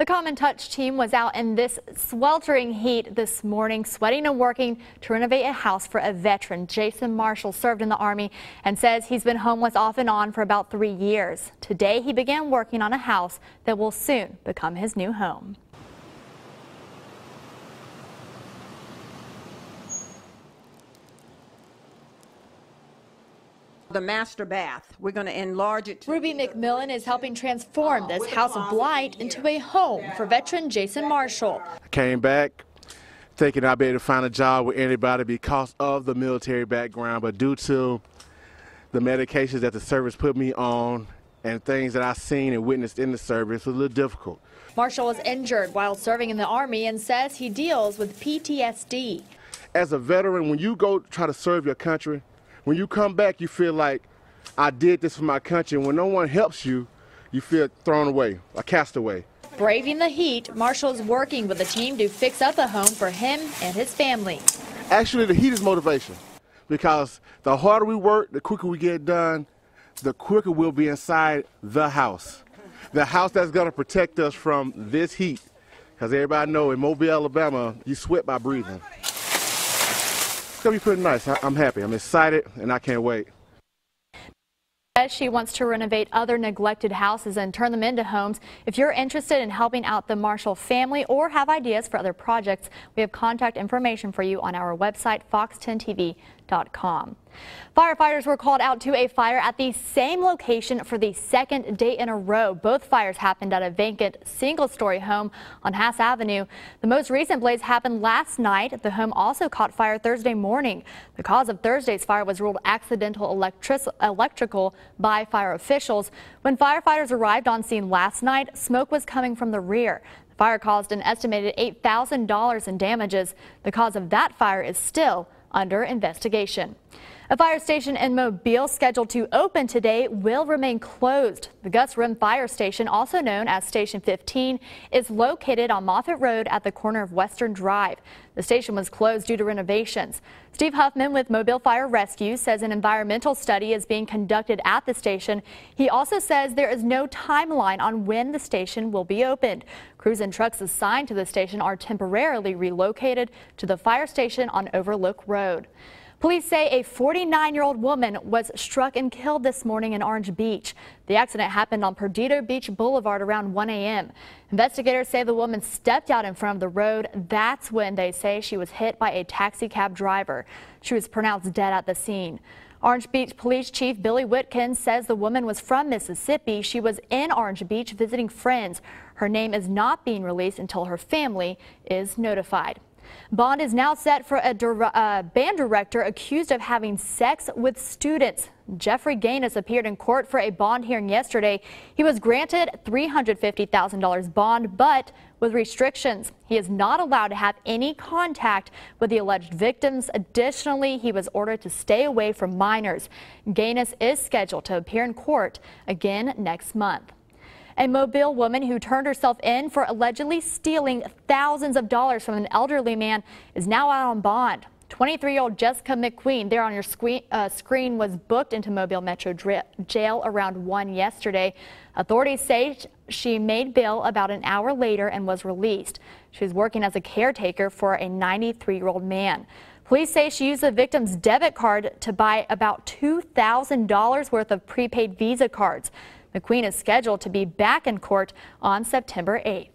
The Common Touch team was out in this sweltering heat this morning, sweating and working to renovate a house for a veteran. Jason Marshall served in the Army and says he's been homeless off and on for about three years. Today, he began working on a house that will soon become his new home. The master bath. We're going to enlarge it. To Ruby McMillan is helping transform oh, this house of blight into a home for veteran Jason Marshall. I came back thinking I'd be able to find a job with anybody because of the military background, but due to the medications that the service put me on and things that I've seen and witnessed in the service, it was a little difficult. Marshall was injured while serving in the Army and says he deals with PTSD. As a veteran, when you go try to serve your country, when you come back, you feel like I did this for my country. And when no one helps you, you feel thrown away, a castaway. Braving the heat, Marshall's working with a team to fix up a home for him and his family. Actually, the heat is motivation because the harder we work, the quicker we get done, the quicker we'll be inside the house. The house that's going to protect us from this heat. Because everybody know in Mobile, Alabama, you sweat by breathing. It's going to be pretty nice. I'm happy. I'm excited, and I can't wait. She wants to renovate other neglected houses and turn them into homes. If you're interested in helping out the Marshall family or have ideas for other projects, we have contact information for you on our website, fox10tv.com. Firefighters were called out to a fire at the same location for the second day in a row. Both fires happened at a vacant single-story home on Hass Avenue. The most recent blaze happened last night. The home also caught fire Thursday morning. The cause of Thursday's fire was ruled accidental electric electrical by fire officials. When firefighters arrived on scene last night, smoke was coming from the rear. The fire caused an estimated $8,000 in damages. The cause of that fire is still under investigation. A fire station in Mobile scheduled to open today will remain closed. The Gus Rim Fire Station, also known as Station 15, is located on Moffett Road at the corner of Western Drive. The station was closed due to renovations. Steve Huffman with Mobile Fire Rescue says an environmental study is being conducted at the station. He also says there is no timeline on when the station will be opened. Crews and trucks assigned to the station are temporarily relocated to the fire station on Overlook Road. Police say a 49-year-old woman was struck and killed this morning in Orange Beach. The accident happened on Perdido Beach Boulevard around 1 a.m. Investigators say the woman stepped out in front of the road. That's when they say she was hit by a taxi cab driver. She was pronounced dead at the scene. Orange Beach Police Chief Billy Wilkins says the woman was from Mississippi. She was in Orange Beach visiting friends. Her name is not being released until her family is notified. Bond is now set for a uh, band director accused of having sex with students. Jeffrey Gaines appeared in court for a bond hearing yesterday. He was granted $350,000 bond, but with restrictions. He is not allowed to have any contact with the alleged victims. Additionally, he was ordered to stay away from minors. Gaines is scheduled to appear in court again next month. A Mobile woman who turned herself in for allegedly stealing thousands of dollars from an elderly man is now out on bond. 23-year-old Jessica McQueen there on your screen, uh, screen was booked into Mobile Metro Jail around 1 yesterday. Authorities say she made bail about an hour later and was released. She was working as a caretaker for a 93-year-old man. Police say she used the victim's debit card to buy about $2,000 worth of prepaid Visa cards. McQueen is scheduled to be back in court on September 8th.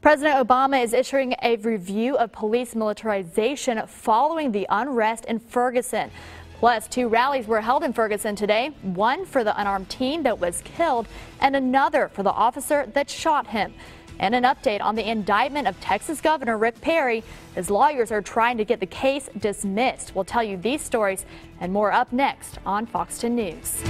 President Obama is issuing a review of police militarization following the unrest in Ferguson. Plus, two rallies were held in Ferguson today, one for the unarmed teen that was killed and another for the officer that shot him. And an update on the indictment of Texas Governor Rick Perry. His lawyers are trying to get the case dismissed. We'll tell you these stories and more up next on Fox 10 News.